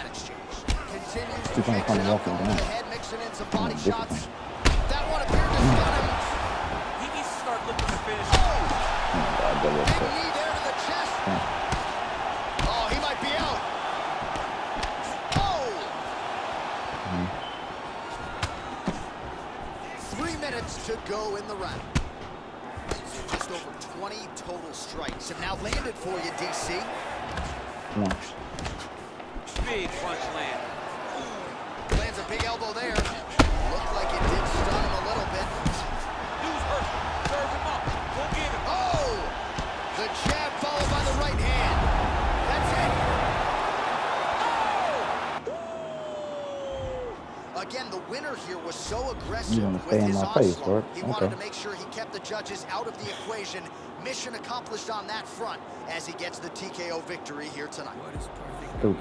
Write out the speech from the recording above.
that exchange. Continues to Keep on mix kind it of up, walking down. the head, mixing in some body shots. That one appeared to stun him. Mm. He needs to start looking to finish. Oh! oh, God, big knee there to the chest. Oh, he might be out. Oh! Mm-hmm. Three minutes to go in the round. Just over 20 total strikes have now landed for you, DC. One. Big punch land. Lands a big elbow there. Looked like it did stun him a little bit. Dude's hurt. Serve him up. Go get him. Oh! The jab followed by the right hand. That's it. Oh! Again, the winner here was so aggressive You wanna with his my face, onslaught. Lord? He wanted Okay. to make sure he kept the judges out of the equation. Mission accomplished on that front as he gets the TKO victory here tonight. Stupid.